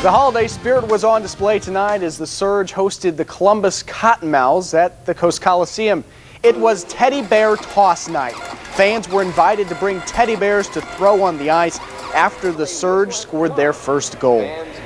The holiday spirit was on display tonight as the Surge hosted the Columbus Cottonmouths at the Coast Coliseum. It was teddy bear toss night. Fans were invited to bring teddy bears to throw on the ice after the Surge scored their first goal.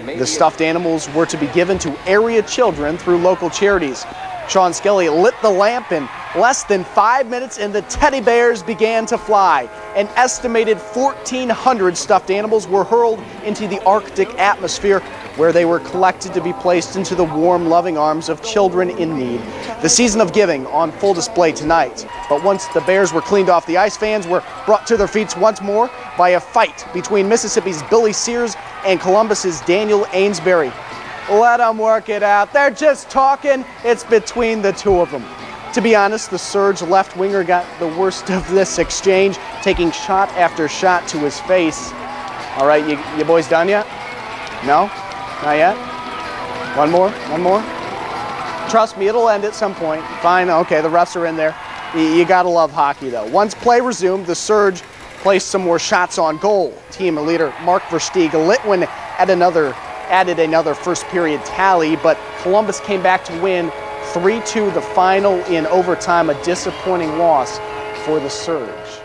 The stuffed animals were to be given to area children through local charities. Sean Skelly lit the lamp in less than five minutes and the teddy bears began to fly. An estimated 1,400 stuffed animals were hurled into the Arctic atmosphere where they were collected to be placed into the warm, loving arms of children in need. The season of giving on full display tonight. But once the bears were cleaned off the ice, fans were brought to their feet once more by a fight between Mississippi's Billy Sears and Columbus's Daniel Ainsbury. Let them work it out. They're just talking. It's between the two of them. To be honest, the Surge left winger got the worst of this exchange, taking shot after shot to his face. All right, you, you boys done yet? No? Not yet? One more? One more? Trust me, it'll end at some point. Fine, okay, the refs are in there. You, you gotta love hockey, though. Once play resumed, the Surge placed some more shots on goal. Team leader Mark Versteeg Litwin at another added another first period tally, but Columbus came back to win 3-2 the final in overtime, a disappointing loss for the Surge.